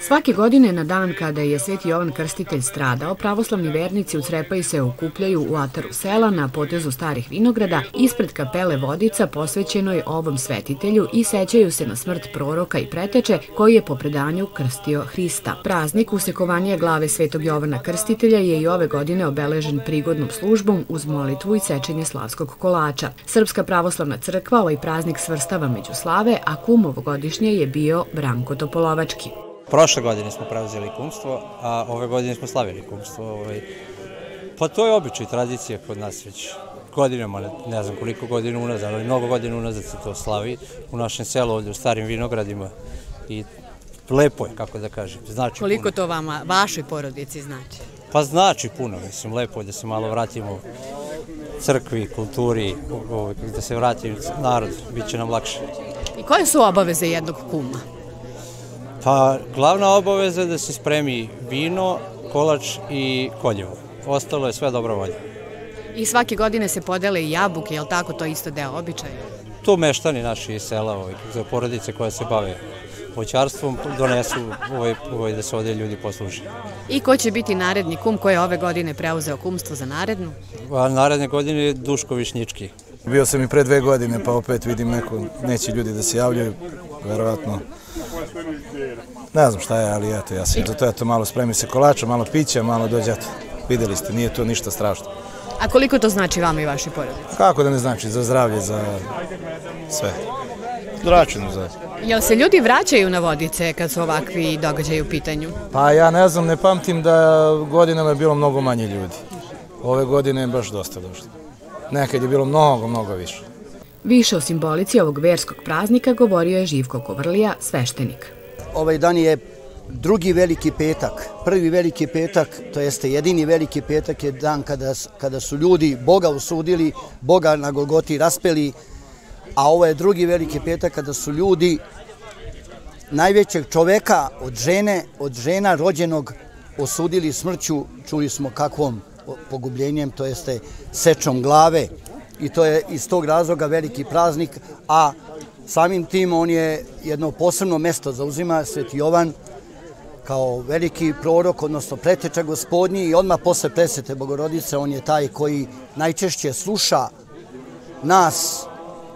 Svake godine na dan kada je Sveti Jovan Krstitelj stradao, pravoslavni vernici u Crepaji se okupljaju u ataru sela na potezu starih vinograda ispred kapele Vodica posvećenoj ovom svetitelju i sećaju se na smrt proroka i preteče koji je po predanju krstio Hrista. Praznik usekovanja glave Svetog Jovana Krstitelja je i ove godine obeležen prigodnom službom uz molitvu i sečenje slavskog kolača. Srpska pravoslavna crkva ovaj praznik svrstava među slave, a kum ovogodišnje je bio Branko Topolovački. Prošle godine smo preuzeli kumstvo, a ove godine smo slavili kumstvo. Ovaj. Pa to je običaj, tradicija kod nas već godinama, ne znam koliko godina unazad, ali mnogo godina unazad se to slavi u našem selu ovdje u starim vinogradima i lepo je, kako da kažem, znači Koliko to vama, vašoj porodici znači? Pa znači puno, mislim, lepo je da se malo vratimo crkvi, kulturi, ovaj, da se vrati narod, bit će nam lakše. I koje su obaveze jednog kuma? Pa glavna obaveza je da se spremi vino, kolač i koljevo. Ostalo je sve dobro volje. I svake godine se podele i jabuke, je li tako to isto deo običaja? To meštani naši iz sela, ovaj, za porodice koje se bave voćarstvom, donesu ovaj, ovaj, da se ovdje ljudi posluži. I ko će biti naredni kum koji je ove godine preuzeo kumstvo za narednu? A naredne godine je Duško Višnjički. Bio sam i pre dve godine, pa opet vidim neko, neće ljudi da se javljaju, verovatno. Ne znam šta je, ali eto, ja sam zato eto malo spremi se kolača, malo pića, malo dođe, eto, videli ste, nije to ništa strašno. A koliko to znači vama i vaši porodici? Kako da ne znači, za zdravlje, za sve. Zračeno za... Jel se ljudi vraćaju na vodice kad su ovakvi događaji u pitanju? Pa ja ne znam, ne pamtim da godinama je bilo mnogo manje ljudi. Ove godine je baš dosta došlo. Nekad je bilo mnogo, mnogo više. Više o simbolici ovog verskog praznika govorio je Živko Kovrlija, sveštenik. Ovaj dan je drugi veliki petak. Prvi veliki petak, to jeste jedini veliki petak, je dan kada, kada su ljudi Boga usudili, Boga na Golgoti raspeli, a ovo je drugi veliki petak kada su ljudi najvećeg čoveka od žene, od žena rođenog osudili smrću, čuli smo kakvom pogubljenjem, to jeste sečom glave i to je iz tog razloga veliki praznik, a samim tim on je jedno posebno mesto zauzima Sveti Jovan kao veliki prorok, odnosno preteča gospodnji i odmah posle presete Bogorodice on je taj koji najčešće sluša nas,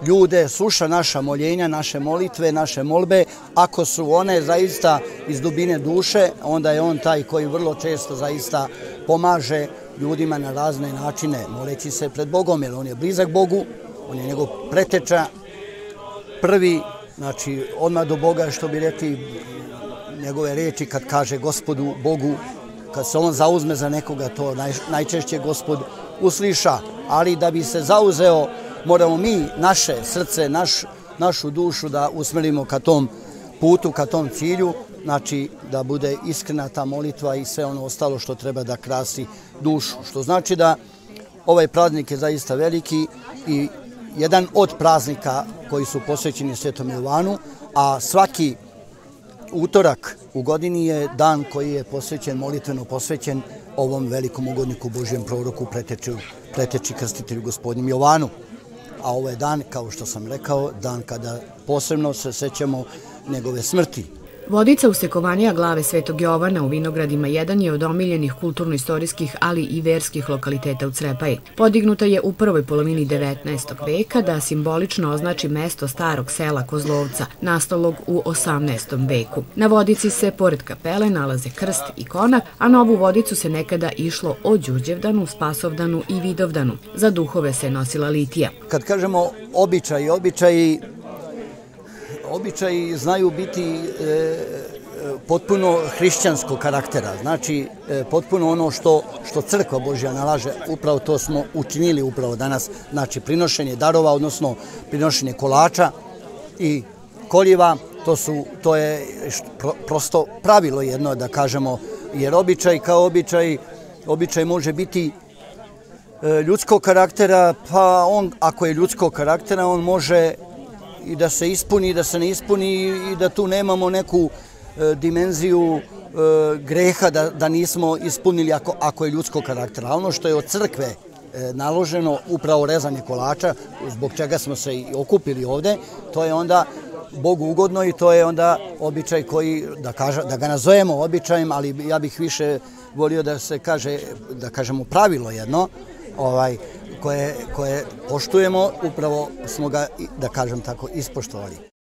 ljude, sluša naša moljenja, naše molitve, naše molbe. Ako su one zaista iz dubine duše, onda je on taj koji vrlo često zaista pomaže ljudima na razne načine, moleći se pred Bogom, jer on je blizak Bogu, on je njegov preteča, prvi, znači odmah do Boga, što bi rekli njegove reči kad kaže gospodu Bogu, kad se on zauzme za nekoga, to naj, najčešće gospod usliša, ali da bi se zauzeo, moramo mi naše srce, naš, našu dušu da usmerimo ka tom putu, ka tom cilju, znači da bude iskrena ta molitva i sve ono ostalo što treba da krasi dušu. Što znači da ovaj praznik je zaista veliki i jedan od praznika koji su posvećeni Svetom Jovanu, a svaki utorak u godini je dan koji je posvećen, molitveno posvećen ovom velikom ugodniku Božijem proroku preteči, preteči krstitelju gospodinu Jovanu. A ovo je dan, kao što sam rekao, dan kada posebno se sećamo njegove smrti. Vodica usekovanja glave Svetog Jovana u Vinogradima jedan je od omiljenih kulturno-istorijskih, ali i verskih lokaliteta u Crepaji. Podignuta je u prvoj polovini 19. veka da simbolično označi mesto starog sela Kozlovca, nastalog u 18. veku. Na vodici se, pored kapele, nalaze krst i konak, a na ovu vodicu se nekada išlo o Đuđevdanu, Spasovdanu i Vidovdanu. Za duhove se nosila litija. Kad kažemo običaj, običaj običaji znaju biti e, e, potpuno hrišćanskog karaktera. Znači, e, potpuno ono što, što crkva Božja nalaže, upravo to smo učinili upravo danas. Znači, prinošenje darova, odnosno prinošenje kolača i koljiva, to, su, to je prosto pravilo jedno, da kažemo, jer običaj kao običaj, običaj može biti e, ljudskog karaktera, pa on, ako je ljudskog karaktera, on može i da se ispuni i da se ne ispuni i da tu nemamo neku e, dimenziju e, greha da, da nismo ispunili ako, ako je ljudsko karakteralno što je od crkve e, naloženo upravo rezanje kolača, zbog čega smo se i okupili ovde, to je onda Bogu ugodno i to je onda običaj koji, da, kaža, da ga nazovemo običajem, ali ja bih više volio da se kaže, da kažemo pravilo jedno, ovaj, koje, koje poštujemo, upravo smo ga, da kažem tako, ispoštovali.